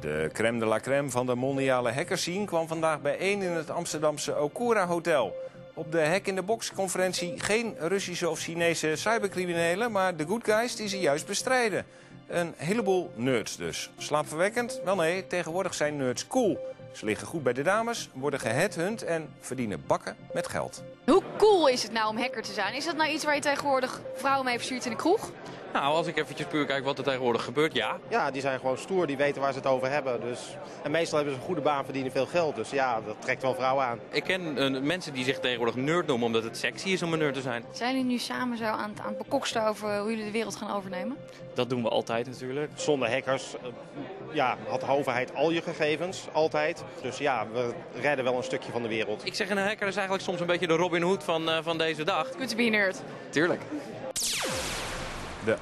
De crème de la crème van de mondiale hackerscene kwam vandaag bijeen in het Amsterdamse Okura Hotel. Op de Hack in the Box conferentie geen Russische of Chinese cybercriminelen, maar de good guys die ze juist bestrijden. Een heleboel nerds dus. Slaapverwekkend? Wel nee, tegenwoordig zijn nerds cool. Ze liggen goed bij de dames, worden geheadhunt en verdienen bakken met geld. Hoe cool is het nou om hacker te zijn? Is dat nou iets waar je tegenwoordig vrouwen mee verstuurt in de kroeg? Nou, als ik eventjes puur kijk wat er tegenwoordig gebeurt, ja. Ja, die zijn gewoon stoer, die weten waar ze het over hebben. Dus... En meestal hebben ze een goede baan, verdienen veel geld. Dus ja, dat trekt wel vrouwen aan. Ik ken eh, mensen die zich tegenwoordig nerd noemen omdat het sexy is om een nerd te zijn. Zijn jullie nu samen zo aan het, aan het bekoksten over hoe jullie de wereld gaan overnemen? Dat doen we altijd natuurlijk. Zonder hackers eh, ja, had de overheid al je gegevens, altijd. Dus ja, we redden wel een stukje van de wereld. Ik zeg een hacker is eigenlijk soms een beetje de Robin Hood van, eh, van deze dag. Good to be a nerd. Tuurlijk. De